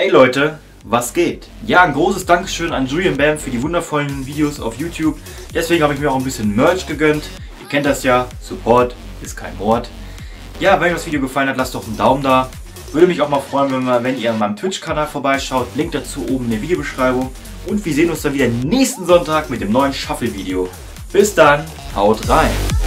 Hey Leute, was geht? Ja, ein großes Dankeschön an Julian Bam für die wundervollen Videos auf YouTube. Deswegen habe ich mir auch ein bisschen Merch gegönnt. Ihr kennt das ja, Support ist kein Mord. Ja, wenn euch das Video gefallen hat, lasst doch einen Daumen da. Würde mich auch mal freuen, wenn, wir, wenn ihr an meinem Twitch-Kanal vorbeischaut. Link dazu oben in der Videobeschreibung. Und wir sehen uns dann wieder nächsten Sonntag mit dem neuen Shuffle-Video. Bis dann, haut rein!